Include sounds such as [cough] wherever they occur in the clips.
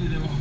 dedim.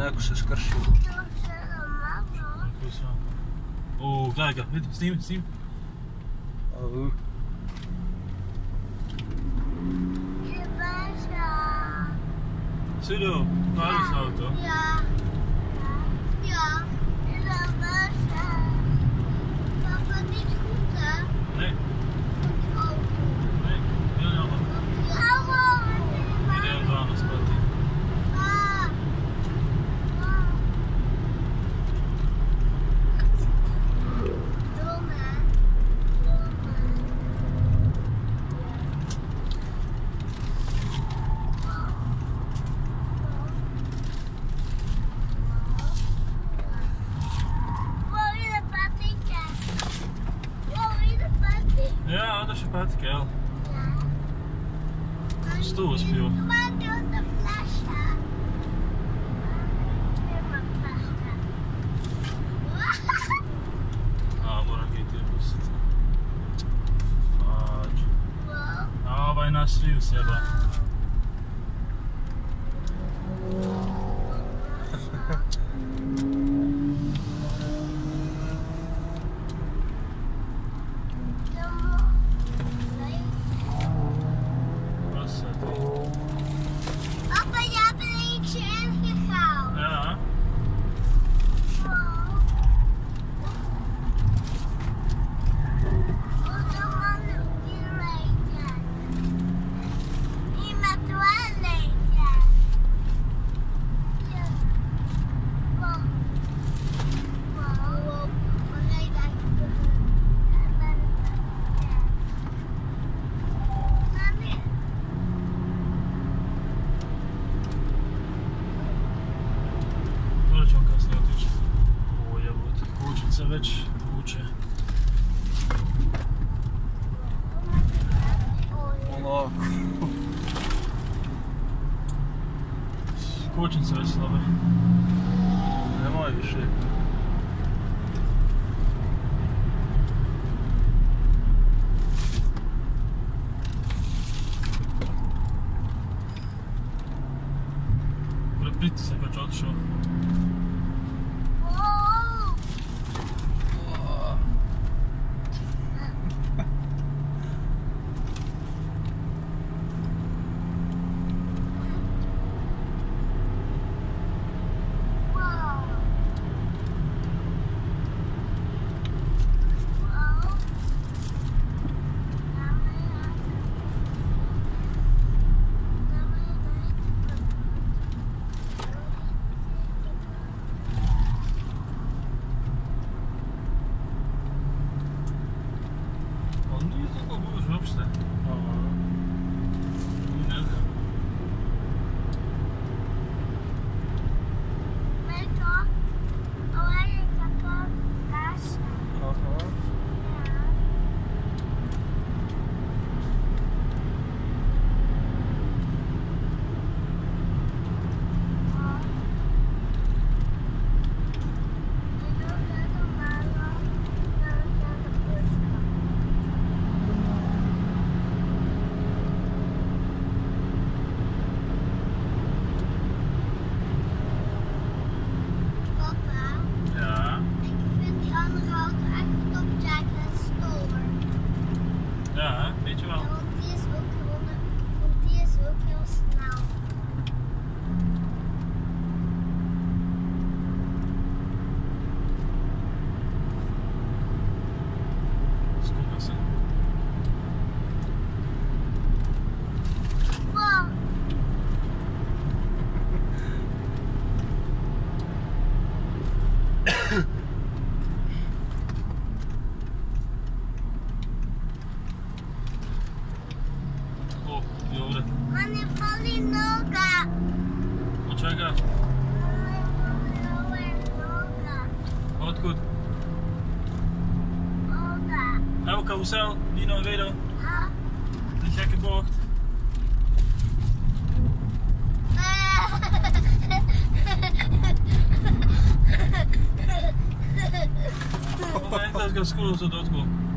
neko se skršio. O, gledaj vem vidi, snim, snim. Au. Sidio, gledaj se auto. da USP, viu? [laughs] Ah, allora che. Ah, vai nascer, Asriu. Kočnice već slabe. Nemoj više. Pre pritisak već otišao. No. goed. Elke carousel, Nino en Wedo. Een gekke bocht. Op het moment dat ik naar school zo doodkom.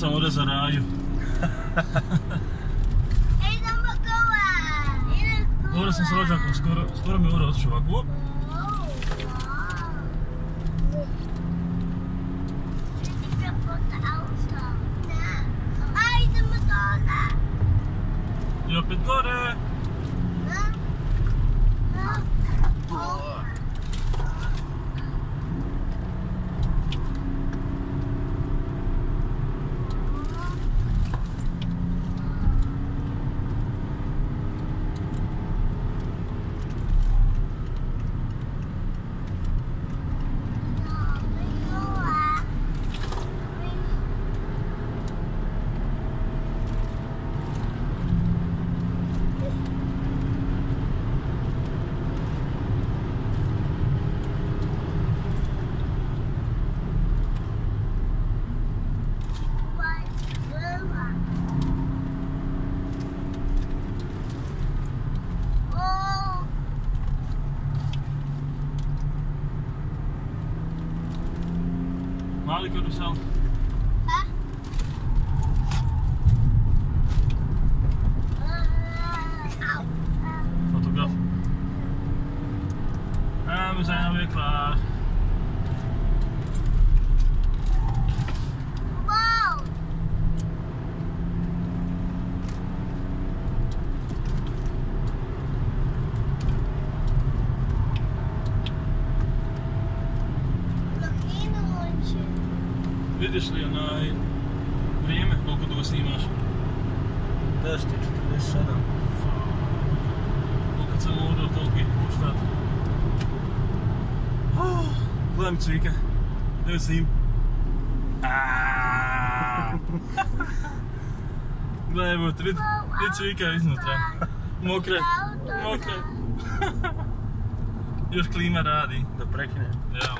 Sam ovdje za raju. Idemo gora. Ovdje sam s rođakom, skoro, skoro mi je ovdje otišao ovako. Mali could have sold. budeš li onaj vrijeme koliko dugo snimaš? 10.47 Koliko sam ovdje od toliko puštat? Oh, Gledaj mi se im snim. Gledaj, evo, tri, tri cvika iznutra. Mokre, mokre. [laughs] Još klima radi. Da prekine. Ja.